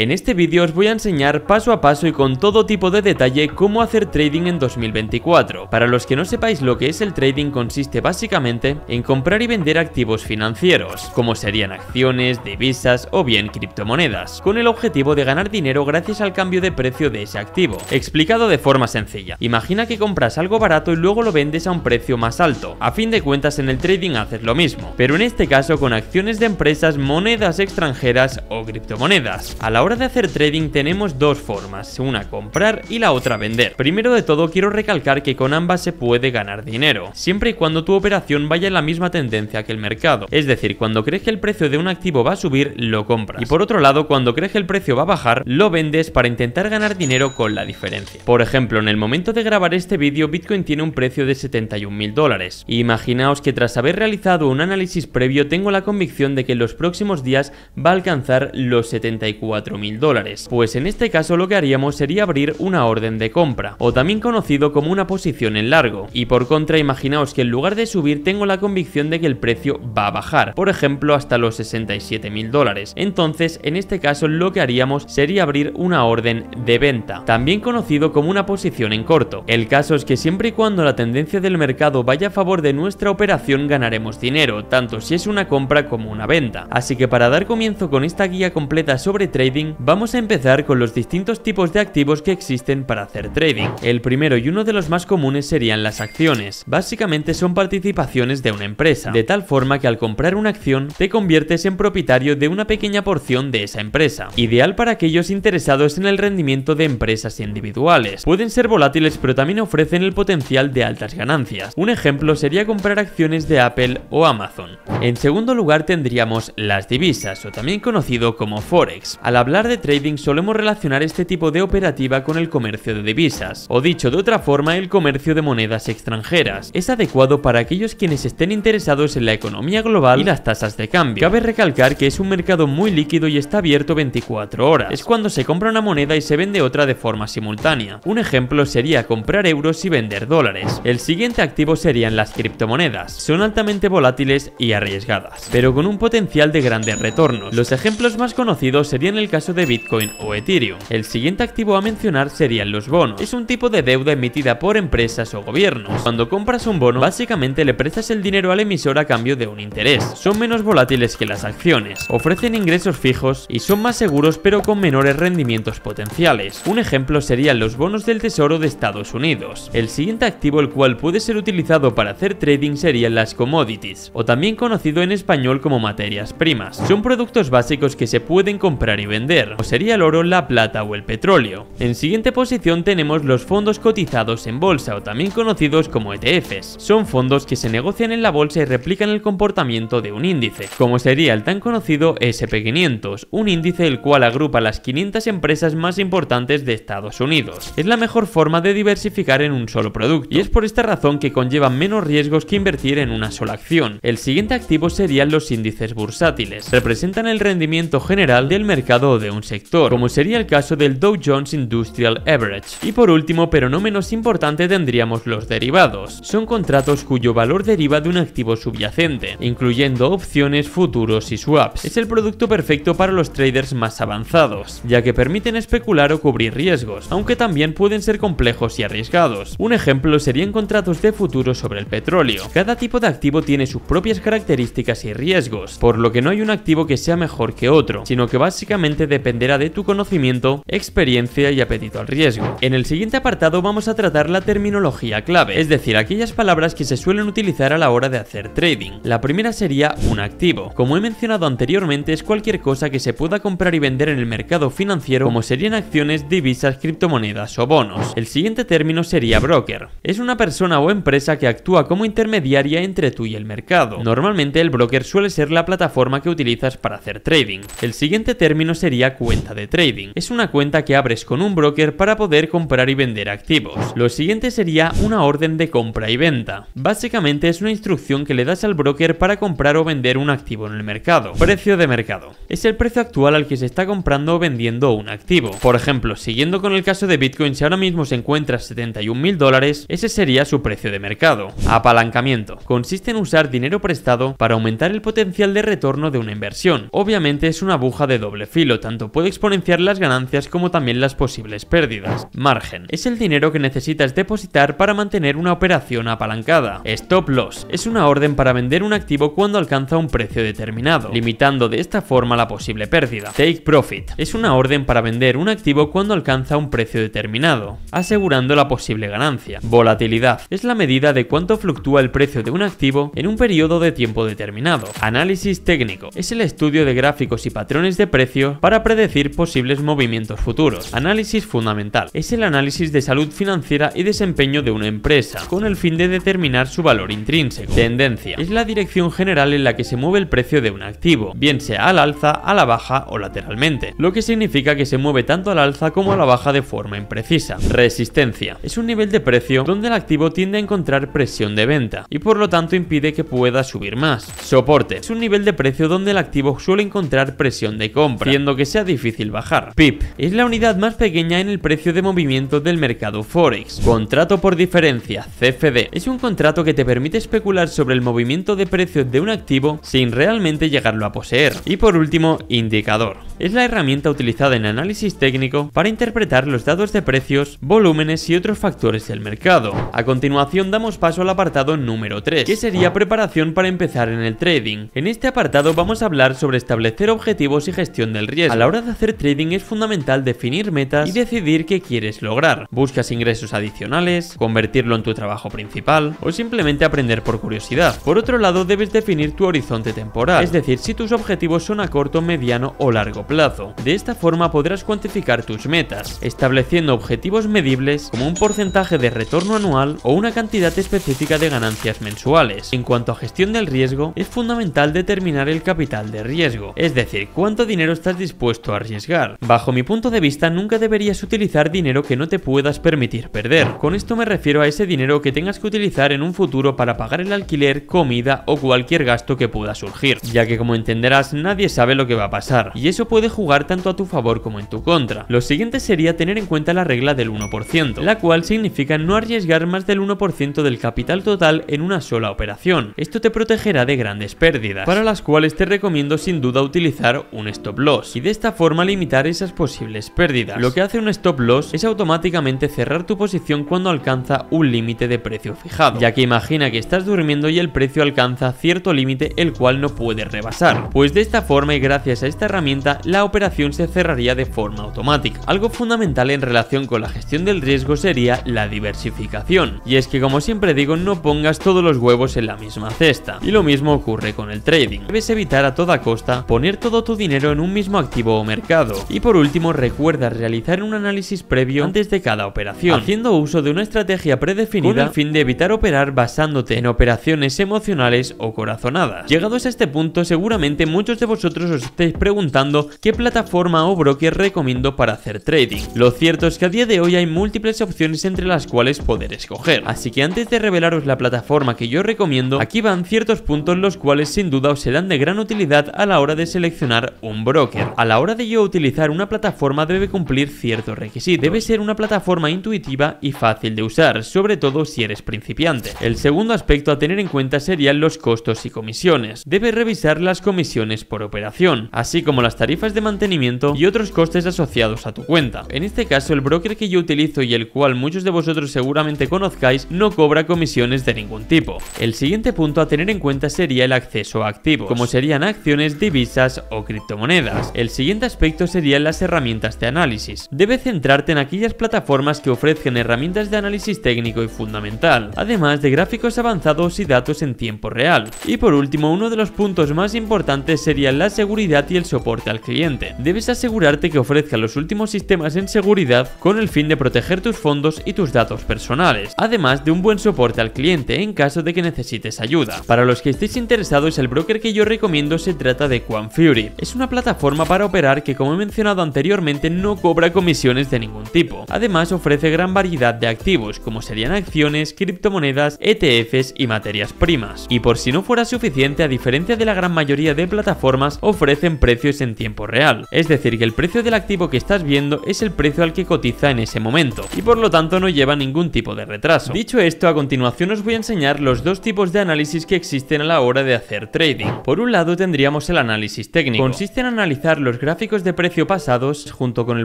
En este vídeo os voy a enseñar paso a paso y con todo tipo de detalle cómo hacer trading en 2024. Para los que no sepáis lo que es el trading consiste básicamente en comprar y vender activos financieros, como serían acciones, divisas o bien criptomonedas, con el objetivo de ganar dinero gracias al cambio de precio de ese activo. Explicado de forma sencilla, imagina que compras algo barato y luego lo vendes a un precio más alto. A fin de cuentas en el trading haces lo mismo, pero en este caso con acciones de empresas, monedas extranjeras o criptomonedas. De hacer trading tenemos dos formas, una comprar y la otra vender. Primero de todo quiero recalcar que con ambas se puede ganar dinero, siempre y cuando tu operación vaya en la misma tendencia que el mercado, es decir, cuando crees que el precio de un activo va a subir, lo compras. Y por otro lado, cuando crees que el precio va a bajar, lo vendes para intentar ganar dinero con la diferencia. Por ejemplo, en el momento de grabar este vídeo, Bitcoin tiene un precio de 71 mil dólares. Imaginaos que tras haber realizado un análisis previo, tengo la convicción de que en los próximos días va a alcanzar los 74 dólares. Pues en este caso lo que haríamos sería abrir una orden de compra, o también conocido como una posición en largo. Y por contra, imaginaos que en lugar de subir tengo la convicción de que el precio va a bajar, por ejemplo hasta los 67 mil dólares. Entonces, en este caso lo que haríamos sería abrir una orden de venta, también conocido como una posición en corto. El caso es que siempre y cuando la tendencia del mercado vaya a favor de nuestra operación ganaremos dinero, tanto si es una compra como una venta. Así que para dar comienzo con esta guía completa sobre trading, vamos a empezar con los distintos tipos de activos que existen para hacer trading. El primero y uno de los más comunes serían las acciones. Básicamente son participaciones de una empresa, de tal forma que al comprar una acción te conviertes en propietario de una pequeña porción de esa empresa. Ideal para aquellos interesados en el rendimiento de empresas individuales. Pueden ser volátiles pero también ofrecen el potencial de altas ganancias. Un ejemplo sería comprar acciones de Apple o Amazon. En segundo lugar tendríamos las divisas, o también conocido como Forex. De trading solemos relacionar este tipo de operativa con el comercio de divisas, o dicho de otra forma, el comercio de monedas extranjeras. Es adecuado para aquellos quienes estén interesados en la economía global y las tasas de cambio. Cabe recalcar que es un mercado muy líquido y está abierto 24 horas. Es cuando se compra una moneda y se vende otra de forma simultánea. Un ejemplo sería comprar euros y vender dólares. El siguiente activo serían las criptomonedas. Son altamente volátiles y arriesgadas, pero con un potencial de grandes retornos. Los ejemplos más conocidos serían el caso de Bitcoin o Ethereum. El siguiente activo a mencionar serían los bonos. Es un tipo de deuda emitida por empresas o gobiernos. Cuando compras un bono, básicamente le prestas el dinero al emisor a cambio de un interés. Son menos volátiles que las acciones, ofrecen ingresos fijos y son más seguros pero con menores rendimientos potenciales. Un ejemplo serían los bonos del Tesoro de Estados Unidos. El siguiente activo el cual puede ser utilizado para hacer trading serían las commodities, o también conocido en español como materias primas. Son productos básicos que se pueden comprar y vender, o sería el oro, la plata o el petróleo. En siguiente posición tenemos los fondos cotizados en bolsa, o también conocidos como ETFs. Son fondos que se negocian en la bolsa y replican el comportamiento de un índice, como sería el tan conocido SP500, un índice el cual agrupa las 500 empresas más importantes de Estados Unidos. Es la mejor forma de diversificar en un solo producto, y es por esta razón que conlleva menos riesgos que invertir en una sola acción. El siguiente activo serían los índices bursátiles. Representan el rendimiento general del mercado de un sector, como sería el caso del Dow Jones Industrial Average. Y por último, pero no menos importante, tendríamos los derivados. Son contratos cuyo valor deriva de un activo subyacente, incluyendo opciones, futuros y swaps. Es el producto perfecto para los traders más avanzados, ya que permiten especular o cubrir riesgos, aunque también pueden ser complejos y arriesgados. Un ejemplo serían contratos de futuro sobre el petróleo. Cada tipo de activo tiene sus propias características y riesgos, por lo que no hay un activo que sea mejor que otro, sino que básicamente dependerá de tu conocimiento, experiencia y apetito al riesgo. En el siguiente apartado vamos a tratar la terminología clave, es decir, aquellas palabras que se suelen utilizar a la hora de hacer trading. La primera sería un activo. Como he mencionado anteriormente, es cualquier cosa que se pueda comprar y vender en el mercado financiero, como serían acciones, divisas, criptomonedas o bonos. El siguiente término sería broker. Es una persona o empresa que actúa como intermediaria entre tú y el mercado. Normalmente el broker suele ser la plataforma que utilizas para hacer trading. El siguiente término sería cuenta de trading. Es una cuenta que abres con un broker para poder comprar y vender activos. Lo siguiente sería una orden de compra y venta. Básicamente es una instrucción que le das al broker para comprar o vender un activo en el mercado. Precio de mercado. Es el precio actual al que se está comprando o vendiendo un activo. Por ejemplo, siguiendo con el caso de Bitcoin, si ahora mismo se encuentra a 71 mil dólares, ese sería su precio de mercado. Apalancamiento. Consiste en usar dinero prestado para aumentar el potencial de retorno de una inversión. Obviamente es una aguja de doble filo, tanto puede exponenciar las ganancias como también las posibles pérdidas. Margen es el dinero que necesitas depositar para mantener una operación apalancada. Stop loss es una orden para vender un activo cuando alcanza un precio determinado, limitando de esta forma la posible pérdida. Take profit es una orden para vender un activo cuando alcanza un precio determinado, asegurando la posible ganancia. Volatilidad es la medida de cuánto fluctúa el precio de un activo en un periodo de tiempo determinado. Análisis técnico es el estudio de gráficos y patrones de precio para predecir posibles movimientos futuros. Análisis fundamental es el análisis de salud financiera y desempeño de una empresa, con el fin de determinar su valor intrínseco. Tendencia es la dirección general en la que se mueve el precio de un activo, bien sea al alza, a la baja o lateralmente, lo que significa que se mueve tanto al alza como a la baja de forma imprecisa. Resistencia es un nivel de precio donde el activo tiende a encontrar presión de venta y por lo tanto impide que pueda subir más. Soporte es un nivel de precio donde el activo suele encontrar presión de compra, haciendo que sea difícil bajar. PIP es la unidad más pequeña en el precio de movimiento del mercado Forex. Contrato por diferencia, CFD, es un contrato que te permite especular sobre el movimiento de precios de un activo sin realmente llegarlo a poseer. Y por último, indicador. Es la herramienta utilizada en análisis técnico para interpretar los datos de precios, volúmenes y otros factores del mercado. A continuación damos paso al apartado número 3, que sería preparación para empezar en el trading. En este apartado vamos a hablar sobre establecer objetivos y gestión del riesgo. A la hora de hacer trading es fundamental definir metas y decidir qué quieres lograr. Buscas ingresos adicionales, convertirlo en tu trabajo principal o simplemente aprender por curiosidad. Por otro lado, debes definir tu horizonte temporal, es decir, si tus objetivos son a corto, mediano o largo plazo. De esta forma podrás cuantificar tus metas, estableciendo objetivos medibles como un porcentaje de retorno anual o una cantidad específica de ganancias mensuales. En cuanto a gestión del riesgo, es fundamental determinar el capital de riesgo, es decir, cuánto dinero estás dispuesto a arriesgar. Bajo mi punto de vista, nunca deberías utilizar dinero que no te puedas permitir perder. Con esto me refiero a ese dinero que tengas que utilizar en un futuro para pagar el alquiler, comida o cualquier gasto que pueda surgir, ya que como entenderás nadie sabe lo que va a pasar, y eso puede jugar tanto a tu favor como en tu contra. Lo siguiente sería tener en cuenta la regla del 1%, la cual significa no arriesgar más del 1% del capital total en una sola operación. Esto te protegerá de grandes pérdidas, para las cuales te recomiendo sin duda utilizar un stop loss, esta forma limitar esas posibles pérdidas. Lo que hace un stop loss es automáticamente cerrar tu posición cuando alcanza un límite de precio fijado, ya que imagina que estás durmiendo y el precio alcanza cierto límite el cual no puedes rebasar. Pues de esta forma y gracias a esta herramienta la operación se cerraría de forma automática. Algo fundamental en relación con la gestión del riesgo sería la diversificación. Y es que como siempre digo no pongas todos los huevos en la misma cesta. Y lo mismo ocurre con el trading. Debes evitar a toda costa poner todo tu dinero en un mismo activo o mercado. Y por último recuerda realizar un análisis previo antes de cada operación, haciendo uso de una estrategia predefinida con el fin de evitar operar basándote en operaciones emocionales o corazonadas. Llegados a este punto seguramente muchos de vosotros os estéis preguntando qué plataforma o broker recomiendo para hacer trading. Lo cierto es que a día de hoy hay múltiples opciones entre las cuales poder escoger, así que antes de revelaros la plataforma que yo recomiendo, aquí van ciertos puntos los cuales sin duda os serán de gran utilidad a la hora de seleccionar un broker. La hora de yo utilizar una plataforma debe cumplir ciertos requisitos. Debe ser una plataforma intuitiva y fácil de usar, sobre todo si eres principiante. El segundo aspecto a tener en cuenta serían los costos y comisiones. Debes revisar las comisiones por operación, así como las tarifas de mantenimiento y otros costes asociados a tu cuenta. En este caso, el broker que yo utilizo y el cual muchos de vosotros seguramente conozcáis no cobra comisiones de ningún tipo. El siguiente punto a tener en cuenta sería el acceso a activos, como serían acciones, divisas o criptomonedas. Siguiente aspecto serían las herramientas de análisis. Debes centrarte en aquellas plataformas que ofrezcan herramientas de análisis técnico y fundamental, además de gráficos avanzados y datos en tiempo real. Y por último, uno de los puntos más importantes sería la seguridad y el soporte al cliente. Debes asegurarte que ofrezca los últimos sistemas en seguridad con el fin de proteger tus fondos y tus datos personales, además de un buen soporte al cliente en caso de que necesites ayuda. Para los que estéis interesados, el broker que yo recomiendo se trata de Fury. Es una plataforma para operar que como he mencionado anteriormente no cobra comisiones de ningún tipo. Además ofrece gran variedad de activos como serían acciones, criptomonedas, ETFs y materias primas. Y por si no fuera suficiente, a diferencia de la gran mayoría de plataformas, ofrecen precios en tiempo real. Es decir, que el precio del activo que estás viendo es el precio al que cotiza en ese momento, y por lo tanto no lleva ningún tipo de retraso. Dicho esto, a continuación os voy a enseñar los dos tipos de análisis que existen a la hora de hacer trading. Por un lado tendríamos el análisis técnico. Consiste en analizar los gráficos de precio pasados junto con el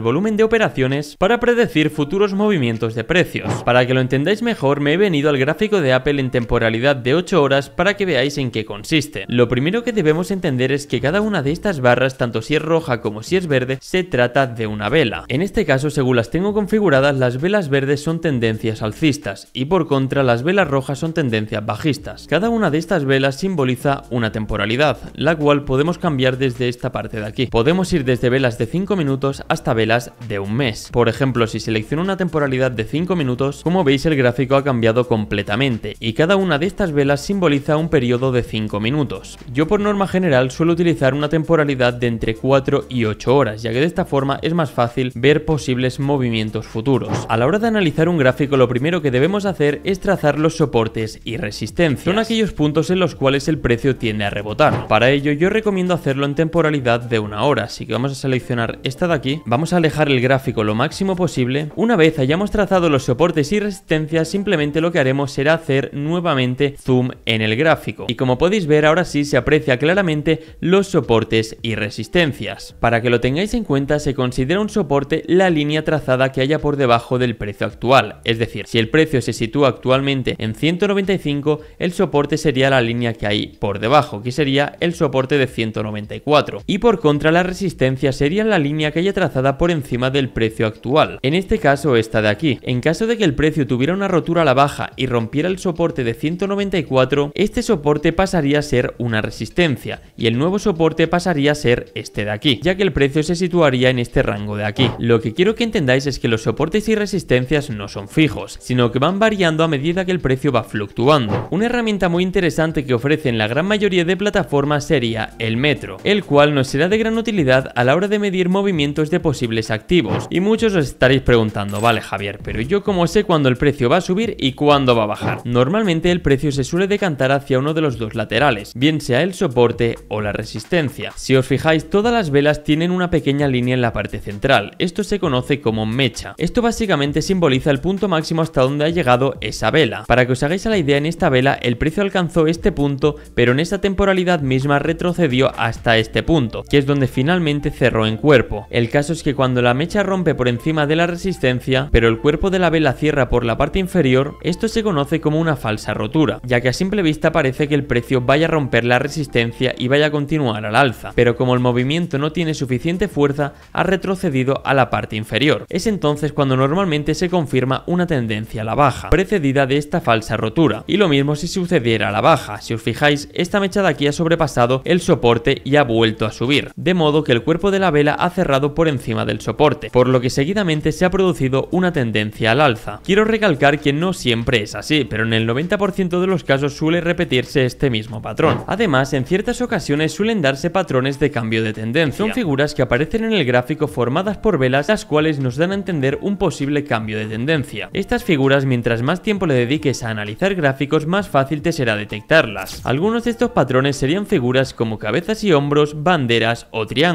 volumen de operaciones para predecir futuros movimientos de precios. Para que lo entendáis mejor me he venido al gráfico de Apple en temporalidad de 8 horas para que veáis en qué consiste. Lo primero que debemos entender es que cada una de estas barras, tanto si es roja como si es verde, se trata de una vela. En este caso, según las tengo configuradas, las velas verdes son tendencias alcistas y por contra las velas rojas son tendencias bajistas. Cada una de estas velas simboliza una temporalidad, la cual podemos cambiar desde esta parte de aquí. Podemos ir desde velas de 5 minutos hasta velas de un mes. Por ejemplo, si selecciono una temporalidad de 5 minutos, como veis el gráfico ha cambiado completamente y cada una de estas velas simboliza un periodo de 5 minutos. Yo por norma general suelo utilizar una temporalidad de entre 4 y 8 horas, ya que de esta forma es más fácil ver posibles movimientos futuros. A la hora de analizar un gráfico lo primero que debemos hacer es trazar los soportes y resistencias. Son aquellos puntos en los cuales el precio tiende a rebotar. Para ello yo recomiendo hacerlo en temporalidad de una hora, así que vamos a seleccionar esta de aquí, vamos a alejar el gráfico lo máximo posible. Una vez hayamos trazado los soportes y resistencias, simplemente lo que haremos será hacer nuevamente zoom en el gráfico. Y como podéis ver ahora sí se aprecia claramente los soportes y resistencias. Para que lo tengáis en cuenta se considera un soporte la línea trazada que haya por debajo del precio actual, es decir, si el precio se sitúa actualmente en 195, el soporte sería la línea que hay por debajo, que sería el soporte de 194. Y por contra la resistencia sería la línea que haya trazada por encima del precio actual. En este caso esta de aquí. En caso de que el precio tuviera una rotura a la baja y rompiera el soporte de 194, este soporte pasaría a ser una resistencia y el nuevo soporte pasaría a ser este de aquí, ya que el precio se situaría en este rango de aquí. Lo que quiero que entendáis es que los soportes y resistencias no son fijos, sino que van variando a medida que el precio va fluctuando. Una herramienta muy interesante que ofrecen la gran mayoría de plataformas sería el metro, el cual nos será de gran utilidad a la hora de medir movimientos de posibles activos. Y muchos os estaréis preguntando, vale Javier, pero yo cómo sé cuándo el precio va a subir y cuándo va a bajar. Normalmente el precio se suele decantar hacia uno de los dos laterales, bien sea el soporte o la resistencia. Si os fijáis, todas las velas tienen una pequeña línea en la parte central. Esto se conoce como mecha. Esto básicamente simboliza el punto máximo hasta donde ha llegado esa vela. Para que os hagáis la idea, en esta vela el precio alcanzó este punto, pero en esa temporalidad misma retrocedió hasta este punto, que es donde finalmente cerró en cuerpo. El caso es que cuando la mecha rompe por encima de la resistencia, pero el cuerpo de la vela cierra por la parte inferior, esto se conoce como una falsa rotura, ya que a simple vista parece que el precio vaya a romper la resistencia y vaya a continuar al alza, pero como el movimiento no tiene suficiente fuerza, ha retrocedido a la parte inferior. Es entonces cuando normalmente se confirma una tendencia a la baja, precedida de esta falsa rotura, y lo mismo si sucediera a la baja. Si os fijáis, esta mecha de aquí ha sobrepasado el soporte y ha vuelto a subir, de modo que el cuerpo de la vela ha cerrado por encima del soporte, por lo que seguidamente se ha producido una tendencia al alza. Quiero recalcar que no siempre es así, pero en el 90% de los casos suele repetirse este mismo patrón. Además, en ciertas ocasiones suelen darse patrones de cambio de tendencia. Son figuras que aparecen en el gráfico formadas por velas las cuales nos dan a entender un posible cambio de tendencia. Estas figuras, mientras más tiempo le dediques a analizar gráficos, más fácil te será detectarlas. Algunos de estos patrones serían figuras como cabezas y hombros, banderas o triángulos.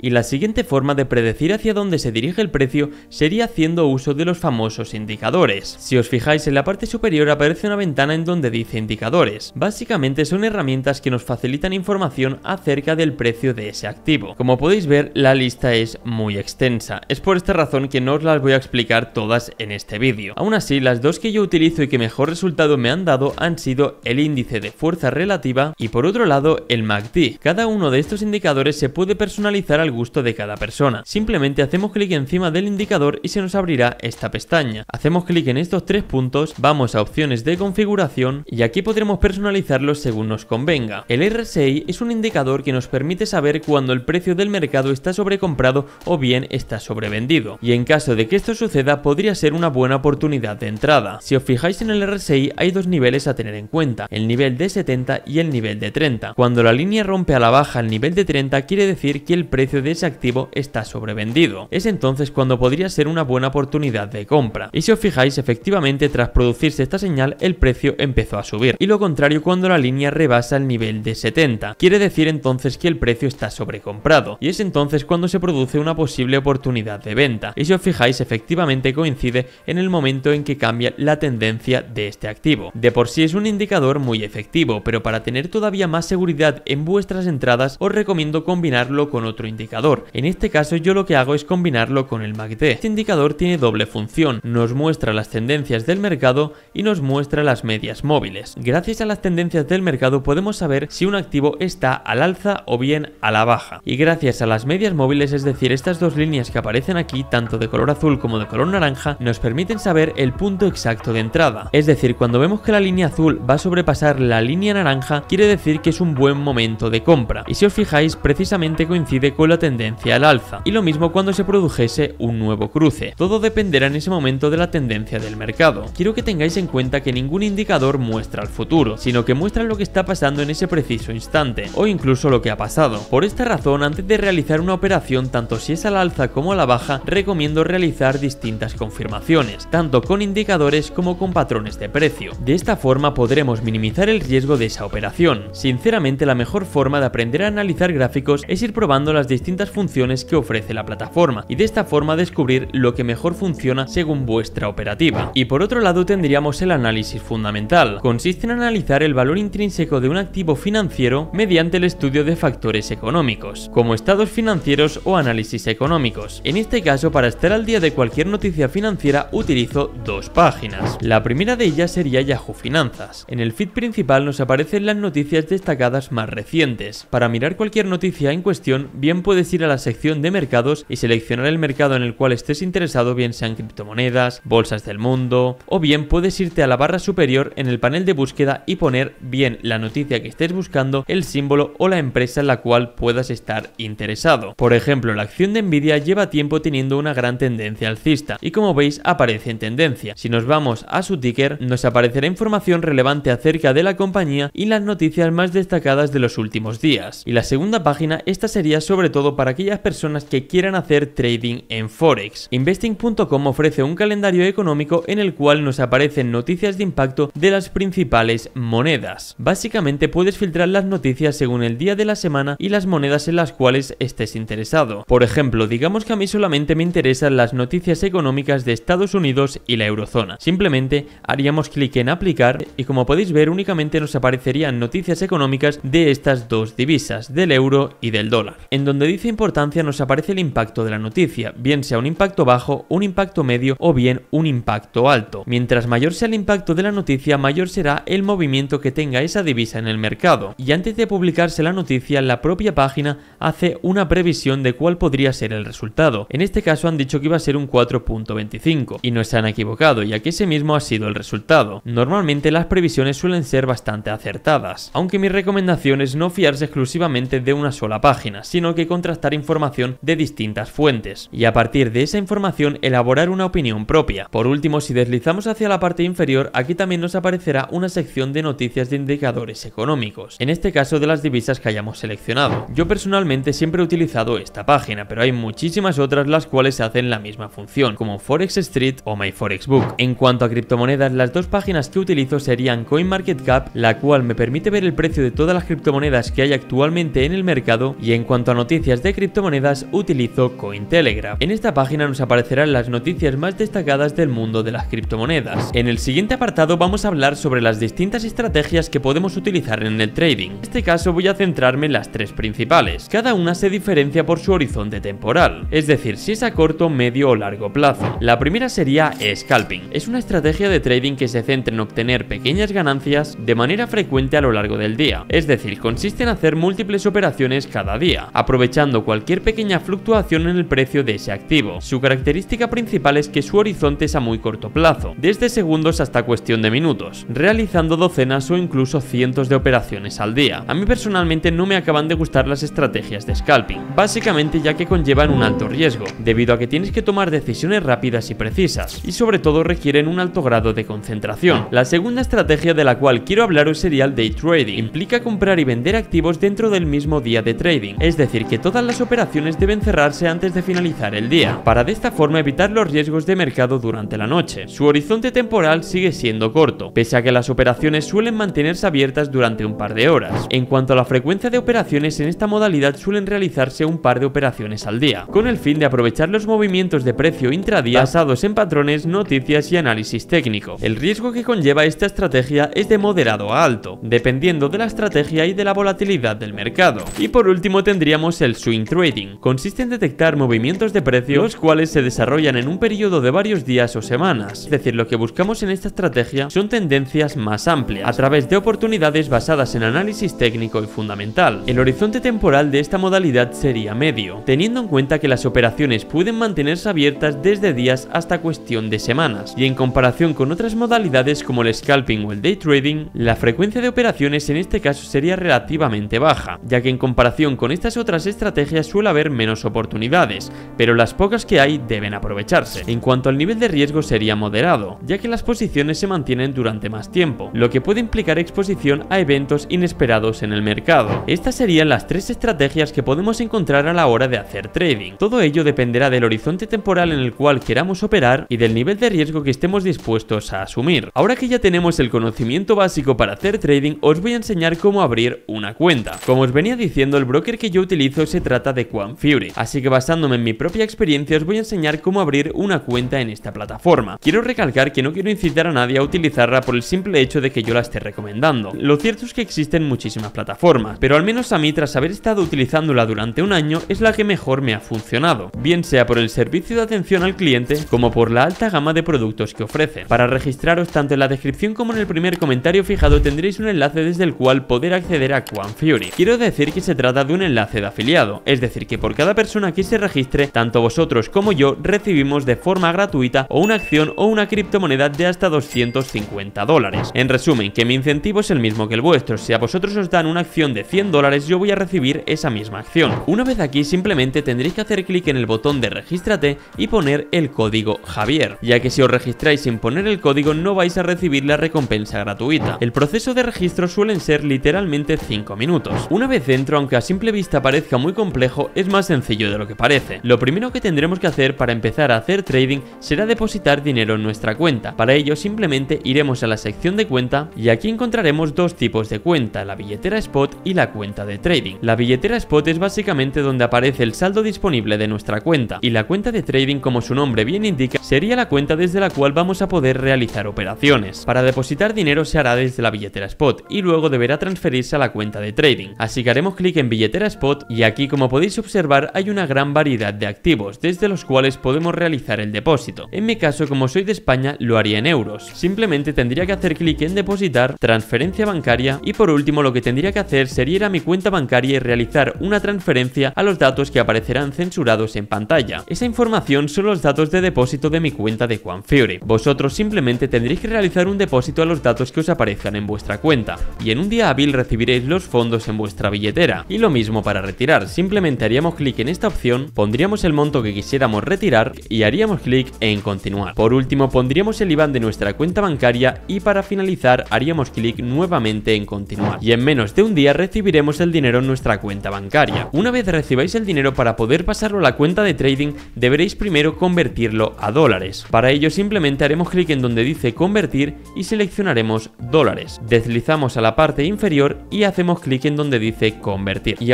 Y la siguiente forma de predecir hacia dónde se dirige el precio sería haciendo uso de los famosos indicadores. Si os fijáis en la parte superior aparece una ventana en donde dice indicadores. Básicamente son herramientas que nos facilitan información acerca del precio de ese activo. Como podéis ver, la lista es muy extensa. Es por esta razón que no os las voy a explicar todas en este vídeo. Aún así, las dos que yo utilizo y que mejor resultado me han dado han sido el índice de fuerza relativa y por otro lado el MACD. Cada uno de estos indicadores se puede personalizar al gusto de cada persona. Simplemente hacemos clic encima del indicador y se nos abrirá esta pestaña. Hacemos clic en estos tres puntos, vamos a opciones de configuración y aquí podremos personalizarlos según nos convenga. El RSI es un indicador que nos permite saber cuando el precio del mercado está sobrecomprado o bien está sobrevendido. Y en caso de que esto suceda podría ser una buena oportunidad de entrada. Si os fijáis en el RSI hay dos niveles a tener en cuenta, el nivel de 70 y el nivel de 30. Cuando la línea rompe a la baja el nivel de 30 quiere que el precio de ese activo está sobrevendido. Es entonces cuando podría ser una buena oportunidad de compra. Y si os fijáis efectivamente tras producirse esta señal el precio empezó a subir. Y lo contrario cuando la línea rebasa el nivel de 70. Quiere decir entonces que el precio está sobrecomprado. Y es entonces cuando se produce una posible oportunidad de venta. Y si os fijáis efectivamente coincide en el momento en que cambia la tendencia de este activo. De por sí es un indicador muy efectivo, pero para tener todavía más seguridad en vuestras entradas os recomiendo combinarlo con otro indicador. En este caso yo lo que hago es combinarlo con el MACD. Este indicador tiene doble función, nos muestra las tendencias del mercado y nos muestra las medias móviles. Gracias a las tendencias del mercado podemos saber si un activo está al alza o bien a la baja. Y gracias a las medias móviles, es decir, estas dos líneas que aparecen aquí, tanto de color azul como de color naranja, nos permiten saber el punto exacto de entrada. Es decir, cuando vemos que la línea azul va a sobrepasar la línea naranja, quiere decir que es un buen momento de compra. Y si os fijáis, precisamente coincide con la tendencia al alza. Y lo mismo cuando se produjese un nuevo cruce. Todo dependerá en ese momento de la tendencia del mercado. Quiero que tengáis en cuenta que ningún indicador muestra el futuro, sino que muestra lo que está pasando en ese preciso instante, o incluso lo que ha pasado. Por esta razón, antes de realizar una operación, tanto si es al alza como a la baja, recomiendo realizar distintas confirmaciones, tanto con indicadores como con patrones de precio. De esta forma podremos minimizar el riesgo de esa operación. Sinceramente, la mejor forma de aprender a analizar gráficos es ir probando las distintas funciones que ofrece la plataforma y de esta forma descubrir lo que mejor funciona según vuestra operativa. Y por otro lado tendríamos el análisis fundamental. Consiste en analizar el valor intrínseco de un activo financiero mediante el estudio de factores económicos, como estados financieros o análisis económicos. En este caso, para estar al día de cualquier noticia financiera utilizo dos páginas. La primera de ellas sería Yahoo Finanzas. En el feed principal nos aparecen las noticias destacadas más recientes. Para mirar cualquier noticia en cuestión, bien puedes ir a la sección de mercados y seleccionar el mercado en el cual estés interesado, bien sean criptomonedas, bolsas del mundo, o bien puedes irte a la barra superior en el panel de búsqueda y poner bien la noticia que estés buscando, el símbolo o la empresa en la cual puedas estar interesado. Por ejemplo, la acción de Nvidia lleva tiempo teniendo una gran tendencia alcista y como veis aparece en tendencia. Si nos vamos a su ticker, nos aparecerá información relevante acerca de la compañía y las noticias más destacadas de los últimos días. Y la segunda página, esta sería sobre todo para aquellas personas que quieran hacer trading en Forex. Investing.com ofrece un calendario económico en el cual nos aparecen noticias de impacto de las principales monedas. Básicamente puedes filtrar las noticias según el día de la semana y las monedas en las cuales estés interesado. Por ejemplo, digamos que a mí solamente me interesan las noticias económicas de Estados Unidos y la eurozona. Simplemente haríamos clic en aplicar y como podéis ver únicamente nos aparecerían noticias económicas de estas dos divisas, del euro y del dólar. En donde dice importancia nos aparece el impacto de la noticia, bien sea un impacto bajo, un impacto medio o bien un impacto alto. Mientras mayor sea el impacto de la noticia, mayor será el movimiento que tenga esa divisa en el mercado. Y antes de publicarse la noticia, la propia página hace una previsión de cuál podría ser el resultado. En este caso han dicho que iba a ser un 4.25 y no se han equivocado, ya que ese mismo ha sido el resultado. Normalmente las previsiones suelen ser bastante acertadas, aunque mi recomendación es no fiarse exclusivamente de una sola página, sino que contrastar información de distintas fuentes y a partir de esa información elaborar una opinión propia. Por último, si deslizamos hacia la parte inferior, aquí también nos aparecerá una sección de noticias de indicadores económicos, en este caso de las divisas que hayamos seleccionado. Yo personalmente siempre he utilizado esta página, pero hay muchísimas otras las cuales hacen la misma función, como Forex Street o MyForexBook. En cuanto a criptomonedas, las dos páginas que utilizo serían CoinMarketCap, la cual me permite ver el precio de todas las criptomonedas que hay actualmente en el mercado, y en cuanto a noticias de criptomonedas, utilizo Cointelegraph. En esta página nos aparecerán las noticias más destacadas del mundo de las criptomonedas. En el siguiente apartado vamos a hablar sobre las distintas estrategias que podemos utilizar en el trading. En este caso voy a centrarme en las tres principales. Cada una se diferencia por su horizonte temporal, es decir, si es a corto, medio o largo plazo. La primera sería scalping. Es una estrategia de trading que se centra en obtener pequeñas ganancias de manera frecuente a lo largo del día. Es decir, consiste en hacer múltiples operaciones cada día, aprovechando cualquier pequeña fluctuación en el precio de ese activo. Su característica principal es que su horizonte es a muy corto plazo, desde segundos hasta cuestión de minutos, realizando docenas o incluso cientos de operaciones al día. A mí personalmente no me acaban de gustar las estrategias de scalping, básicamente ya que conllevan un alto riesgo, debido a que tienes que tomar decisiones rápidas y precisas, y sobre todo requieren un alto grado de concentración. La segunda estrategia de la cual quiero hablaros sería el day trading. Implica comprar y vender activos dentro del mismo día de trading, es decir, que todas las operaciones deben cerrarse antes de finalizar el día, para de esta forma evitar los riesgos de mercado durante la noche. Su horizonte temporal sigue siendo corto, pese a que las operaciones suelen mantenerse abiertas durante un par de horas. En cuanto a la frecuencia de operaciones, en esta modalidad suelen realizarse un par de operaciones al día, con el fin de aprovechar los movimientos de precio intradía basados en patrones, noticias y análisis técnico. El riesgo que conlleva esta estrategia es de moderado a alto, dependiendo de la estrategia y de la volatilidad del mercado. Y por último tendríamos el swing trading. Consiste en detectar movimientos de precio los cuales se desarrollan en un periodo de varios días o semanas. Es decir, lo que buscamos en esta estrategia son tendencias más amplias, a través de oportunidades basadas en análisis técnico y fundamental. El horizonte temporal de esta modalidad sería medio, teniendo en cuenta que las operaciones pueden mantenerse abiertas desde días hasta cuestión de semanas, y en comparación con otras modalidades como el scalping o el day trading, la frecuencia de operaciones en este caso sería relativamente baja, ya que en comparación con estas otras estrategias suele haber menos oportunidades, pero las pocas que hay deben aprovecharse. En cuanto al nivel de riesgo sería moderado, ya que las posiciones se mantienen durante más tiempo, lo que puede implicar exposición a eventos inesperados en el mercado. Estas serían las tres estrategias que podemos encontrar a la hora de hacer trading. Todo ello dependerá del horizonte temporal en el cual queramos operar y del nivel de riesgo que estemos dispuestos a asumir. Ahora que ya tenemos el conocimiento básico para hacer trading, os voy a enseñar cómo abrir una cuenta. Como os venía diciendo, el broker que yo utilizo se trata de Fury, así que basándome en mi propia experiencia os voy a enseñar cómo abrir una cuenta en esta plataforma. Quiero recalcar que no quiero incitar a nadie a utilizarla por el simple hecho de que yo la esté recomendando. Lo cierto es que existen muchísimas plataformas, pero al menos a mí tras haber estado utilizándola durante un año es la que mejor me ha funcionado, bien sea por el servicio de atención al cliente como por la alta gama de productos que ofrece. Para registraros tanto en la descripción como en el primer comentario fijado tendréis un enlace desde el cual poder acceder a Fury. Quiero decir que se trata de un enlace de afiliado, es decir que por cada persona que se registre, tanto vosotros como yo recibimos de forma gratuita o una acción o una criptomoneda de hasta 250 dólares. En resumen, que mi incentivo es el mismo que el vuestro, si a vosotros os dan una acción de 100 dólares yo voy a recibir esa misma acción. Una vez aquí simplemente tendréis que hacer clic en el botón de regístrate y poner el código Javier, ya que si os registráis sin poner el código no vais a recibir la recompensa gratuita. El proceso de registro suelen ser literalmente 5 minutos. Una vez dentro, aunque a simple vista parezca muy complejo, es más sencillo de lo que parece. Lo primero que tendremos que hacer para empezar a hacer trading será depositar dinero en nuestra cuenta. Para ello simplemente iremos a la sección de cuenta y aquí encontraremos dos tipos de cuenta, la billetera spot y la cuenta de trading. La billetera spot es básicamente donde aparece el saldo disponible de nuestra cuenta y la cuenta de trading como su nombre bien indica sería la cuenta desde la cual vamos a poder realizar operaciones. Para depositar dinero se hará desde la billetera spot y luego deberá transferirse a la cuenta de trading. Así que haremos clic en billetera spot y aquí como podéis observar hay una gran variedad de activos desde los cuales podemos realizar el depósito. En mi caso como soy de España lo haría en euros. Simplemente tendría que hacer clic en depositar, transferencia bancaria y por último lo que tendría que hacer sería ir a mi cuenta bancaria y realizar una transferencia a los datos que aparecerán censurados en pantalla. Esa información son los datos de depósito de mi cuenta de Fury. Vosotros simplemente tendréis que realizar un depósito a los datos que os aparezcan en vuestra cuenta y en un día hábil recibiréis los fondos en vuestra billetera. Y lo mismo para retirar, simplemente haríamos clic en esta opción, pondríamos el monto que quisiéramos retirar y haríamos clic en continuar. Por último pondríamos el IBAN de nuestra cuenta bancaria y para finalizar haríamos clic nuevamente en continuar. Y en menos de un día recibiremos el dinero en nuestra cuenta bancaria. Una vez recibáis el dinero para poder pasarlo a la cuenta de trading deberéis primero convertirlo a dólares. Para ello simplemente haremos clic en donde dice convertir y seleccionaremos dólares. Deslizamos a la parte inferior y hacemos clic en donde dice convertir y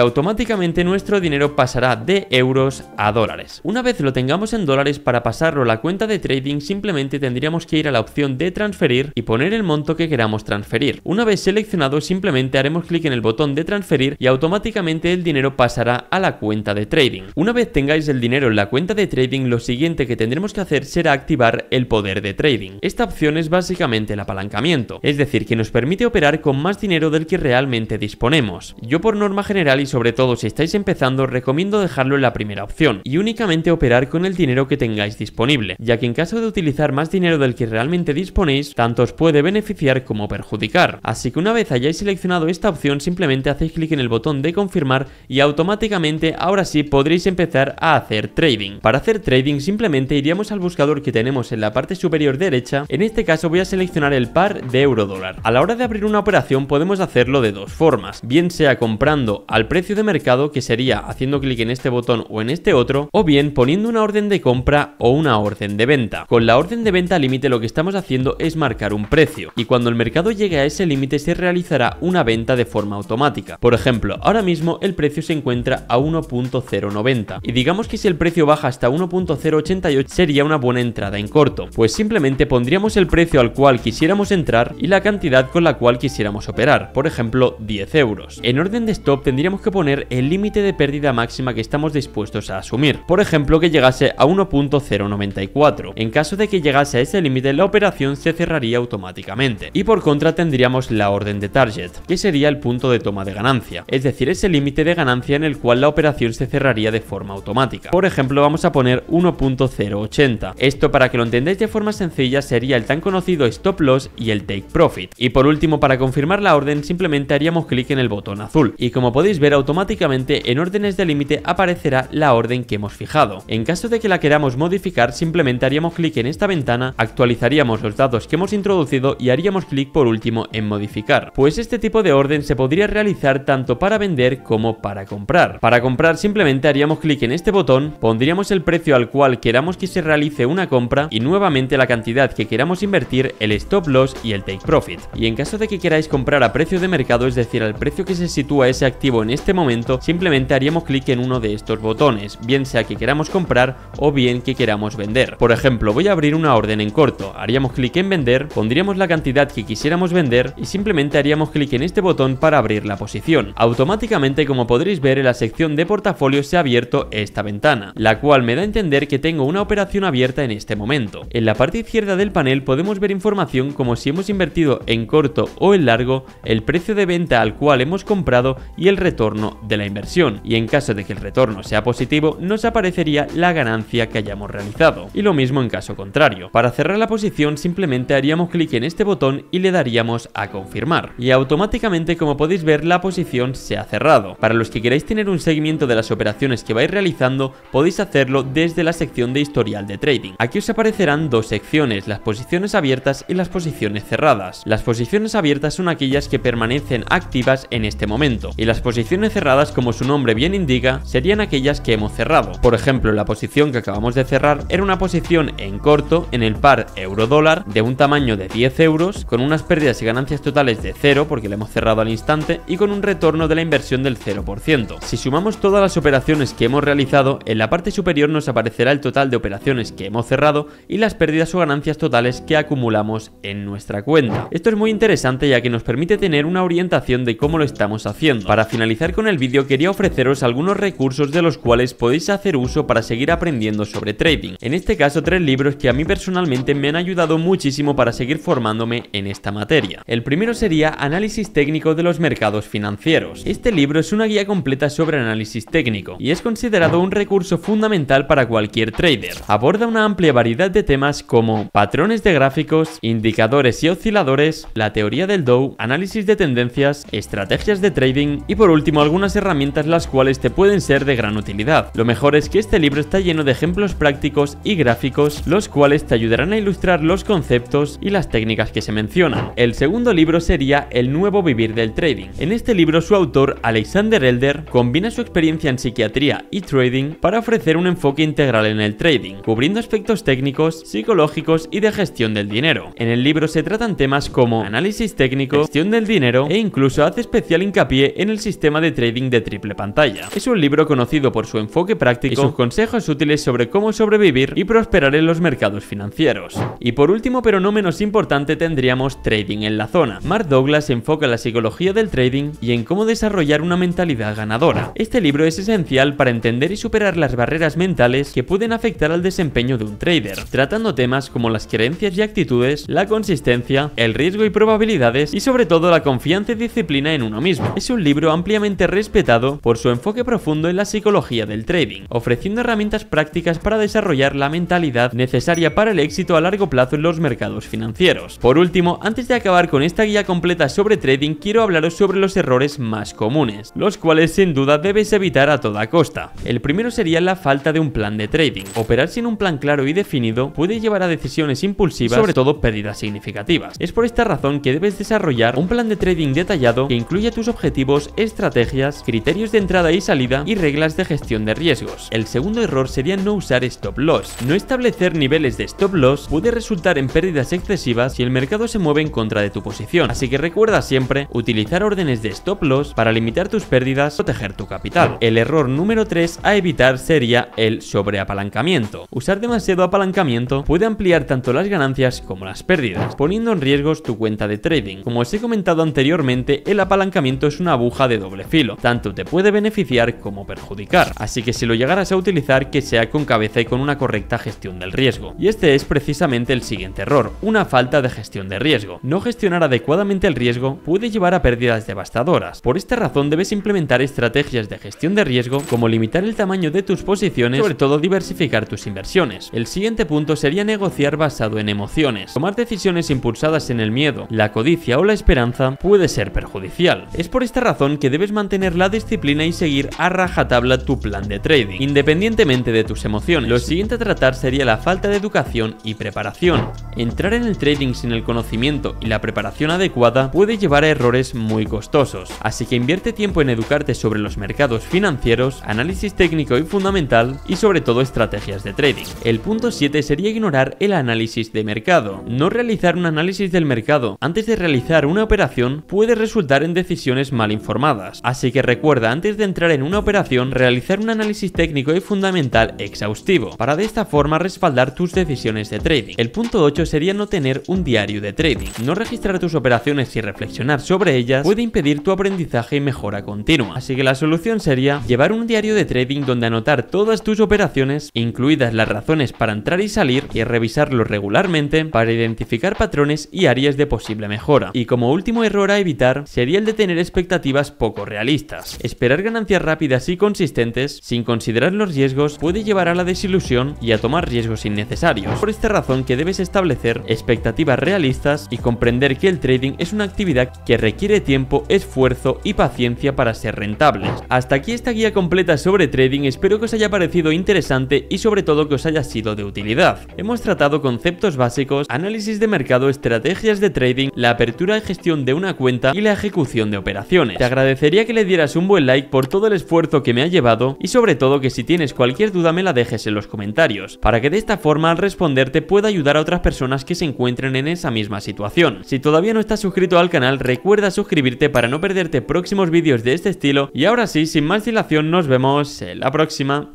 nuestro dinero pasará de euros a dólares. Una vez lo tengamos en dólares para pasarlo a la cuenta de trading simplemente tendríamos que ir a la opción de transferir y poner el monto que queramos transferir. Una vez seleccionado simplemente haremos clic en el botón de transferir y automáticamente el dinero pasará a la cuenta de trading. Una vez tengáis el dinero en la cuenta de trading lo siguiente que tendremos que hacer será activar el poder de trading. Esta opción es básicamente el apalancamiento, es decir que nos permite operar con más dinero del que realmente disponemos. Yo por norma general y sobre todo si estáis empezando recomiendo dejarlo en la primera opción y únicamente operar con el dinero que tengáis disponible, ya que en caso de utilizar más dinero del que realmente disponéis, tanto os puede beneficiar como perjudicar. Así que una vez hayáis seleccionado esta opción simplemente hacéis clic en el botón de confirmar y automáticamente ahora sí podréis empezar a hacer trading. Para hacer trading simplemente iríamos al buscador que tenemos en la parte superior derecha, en este caso voy a seleccionar el par de euro dólar. A la hora de abrir una operación podemos hacerlo de dos formas, bien sea comprando al precio de mercado que sería haciendo clic en este botón o en este otro, o bien poniendo una orden de compra o una orden de venta. Con la orden de venta límite lo que estamos haciendo es marcar un precio, y cuando el mercado llegue a ese límite se realizará una venta de forma automática. Por ejemplo, ahora mismo el precio se encuentra a 1.090, y digamos que si el precio baja hasta 1.088 sería una buena entrada en corto, pues simplemente pondríamos el precio al cual quisiéramos entrar y la cantidad con la cual quisiéramos operar, por ejemplo 10 euros. En orden de stop tendríamos que poner el límite de pérdida máxima que estamos dispuestos a asumir. Por ejemplo, que llegase a 1.094. En caso de que llegase a ese límite, la operación se cerraría automáticamente. Y por contra tendríamos la orden de target, que sería el punto de toma de ganancia, es decir, ese límite de ganancia en el cual la operación se cerraría de forma automática. Por ejemplo, vamos a poner 1.080. Esto para que lo entendáis de forma sencilla sería el tan conocido stop loss y el take profit. Y por último, para confirmar la orden, simplemente haríamos clic en el botón azul. Y como podéis ver, automáticamente en órdenes de límite aparecerá la orden que hemos fijado. En caso de que la queramos modificar, simplemente haríamos clic en esta ventana, actualizaríamos los datos que hemos introducido y haríamos clic por último en modificar. Pues este tipo de orden se podría realizar tanto para vender como para comprar. Para comprar simplemente haríamos clic en este botón, pondríamos el precio al cual queramos que se realice una compra y nuevamente la cantidad que queramos invertir, el stop loss y el take profit. Y en caso de que queráis comprar a precio de mercado, es decir, al precio que se sitúa ese activo en este momento, simplemente haríamos clic en uno de estos botones, bien sea que queramos comprar o bien que queramos vender. Por ejemplo, voy a abrir una orden en corto, haríamos clic en vender, pondríamos la cantidad que quisiéramos vender y simplemente haríamos clic en este botón para abrir la posición. Automáticamente, como podréis ver en la sección de portafolio se ha abierto esta ventana, la cual me da a entender que tengo una operación abierta en este momento. En la parte izquierda del panel podemos ver información como si hemos invertido en corto o en largo, el precio de venta al cual hemos comprado y el retorno de la inversión. Y en caso de que el retorno sea positivo, nos aparecería la ganancia que hayamos realizado. Y lo mismo en caso contrario. Para cerrar la posición simplemente haríamos clic en este botón y le daríamos a confirmar. Y automáticamente como podéis ver la posición se ha cerrado. Para los que queráis tener un seguimiento de las operaciones que vais realizando, podéis hacerlo desde la sección de historial de trading. Aquí os aparecerán dos secciones, las posiciones abiertas y las posiciones cerradas. Las posiciones abiertas son aquellas que permanecen activas en este momento, y las posiciones cerradas, como su nombre bien indica, serían aquellas que hemos cerrado. Por ejemplo, la posición que acabamos de cerrar era una posición en corto en el par euro-dólar de un tamaño de 10 euros, con unas pérdidas y ganancias totales de 0 porque la hemos cerrado al instante y con un retorno de la inversión del 0%. Si sumamos todas las operaciones que hemos realizado, en la parte superior nos aparecerá el total de operaciones que hemos cerrado y las pérdidas o ganancias totales que acumulamos en nuestra cuenta. Esto es muy interesante ya que nos permite tener una orientación de cómo lo estamos haciendo. Para finalizar con el vídeo quería ofreceros algunos recursos de los cuales podéis hacer uso para seguir aprendiendo sobre trading. En este caso tres libros que a mí personalmente me han ayudado muchísimo para seguir formándome en esta materia. El primero sería Análisis técnico de los mercados financieros. Este libro es una guía completa sobre análisis técnico y es considerado un recurso fundamental para cualquier trader. Aborda una amplia variedad de temas como patrones de gráficos, indicadores y osciladores, la teoría del Dow, análisis de tendencias, estrategias de trading y por último algunas herramientas las cuales te pueden ser de gran utilidad. Lo mejor es que este libro está lleno de ejemplos prácticos y gráficos los cuales te ayudarán a ilustrar los conceptos y las técnicas que se mencionan. El segundo libro sería El nuevo vivir del trading. En este libro su autor, Alexander Elder, combina su experiencia en psiquiatría y trading para ofrecer un enfoque integral en el trading, cubriendo aspectos técnicos, psicológicos y de gestión del dinero. En el libro se tratan temas como análisis técnico, gestión del dinero e incluso hace especial hincapié en el sistema de trading de triple pantalla. Es un libro conocido por su enfoque práctico y sus consejos útiles sobre cómo sobrevivir y prosperar en los mercados financieros. Y por último, pero no menos importante, tendríamos Trading en la zona. Mark Douglas enfoca la psicología del trading y en cómo desarrollar una mentalidad ganadora. Este libro es esencial para entender y superar las barreras mentales que pueden afectar al desempeño de un trader, tratando temas como las creencias y actitudes, la consistencia, el riesgo y probabilidades y sobre todo la confianza y disciplina en uno mismo. Es un libro ampliamente respetado por su enfoque profundo en la psicología del trading, ofreciendo herramientas prácticas para desarrollar la mentalidad necesaria para el éxito a largo plazo en los mercados financieros. Por último, antes de acabar con esta guía completa sobre trading, quiero hablaros sobre los errores más comunes, los cuales sin duda debes evitar a toda costa. El primero sería la falta de un plan de trading. Operar sin un plan claro y definido puede llevar a decisiones impulsivas, sobre todo pérdidas significativas. Es por esta razón que debes desarrollar un plan de trading detallado que incluya tus objetivos, estrategias, criterios de entrada y salida y reglas de gestión de riesgos. El segundo error sería no usar stop loss. No establecer niveles de stop loss puede resultar en pérdidas excesivas si el mercado se mueve en contra de tu posición, así que recuerda siempre utilizar órdenes de stop loss para limitar tus pérdidas proteger tu capital. El error número 3 a evitar sería el sobreapalancamiento. Usar demasiado apalancamiento puede ampliar tanto las ganancias como las pérdidas, poniendo en riesgo tu cuenta de trading. Como os he comentado anteriormente, el apalancamiento es una aguja de doble filo, tanto te puede beneficiar como perjudicar, así que si lo llegaras a utilizar que sea con cabeza y con una correcta gestión del riesgo. Y este es precisamente el siguiente error, una falta de gestión de riesgo. No gestionar adecuadamente el riesgo puede llevar a pérdidas devastadoras. Por esta razón debes implementar estrategias de gestión de riesgo como limitar el tamaño de tus posiciones, sobre todo diversificar tus inversiones. El siguiente punto sería negociar basado en emociones. Tomar decisiones impulsadas en el miedo, la codicia o la esperanza puede ser perjudicial. Es por esta razón que debes mantener la disciplina y seguir a rajatabla tu plan de trading, independientemente de tus emociones. Lo siguiente a tratar sería la falta de educación y preparación. Entrar en el trading sin el conocimiento y la preparación adecuada puede llevar a errores muy costosos, así que invierte tiempo en educarte sobre los mercados financieros, análisis técnico y fundamental y sobre todo estrategias de trading. El punto 7 sería ignorar el análisis de mercado. No realizar un análisis del mercado antes de realizar una operación puede resultar en decisiones mal informadas, así que recuerda antes de entrar en una operación realizar un análisis técnico y fundamental exhaustivo, para de esta forma respaldar tus decisiones de trading. El punto 8 sería no tener un diario de trading. No registrar tus operaciones y reflexionar sobre ellas puede impedir tu aprendizaje y mejora continua, así que la solución sería llevar un diario de trading donde anotar todas tus operaciones, incluidas las razones para entrar y salir, y revisarlo regularmente para identificar patrones y áreas de posible mejora. Y como último error a evitar sería el de tener expectativas poco realistas. Esperar ganancias rápidas y consistentes sin considerar los riesgos puede llevar a la desilusión y a tomar riesgos innecesarios. Por esta razón que debes establecer expectativas realistas y comprender que el trading es una actividad que requiere tiempo, esfuerzo y paciencia para ser rentables. Hasta aquí esta guía completa sobre trading, espero que os haya parecido interesante y sobre todo que os haya sido de utilidad. Hemos tratado conceptos básicos, análisis de mercado, estrategias de trading, la apertura y gestión de una cuenta y la ejecución de operaciones. Te agradecería que le dieras un buen like por todo el esfuerzo que me ha llevado y sobre todo que si tienes cualquier duda me la dejes en los comentarios, para que de esta forma al responderte pueda ayudar a otras personas que se encuentren en esa misma situación. Si todavía no estás suscrito al canal, recuerda suscribirte para no perderte próximos vídeos de este estilo y ahora sí, sin más dilación, nos vemos en la próxima.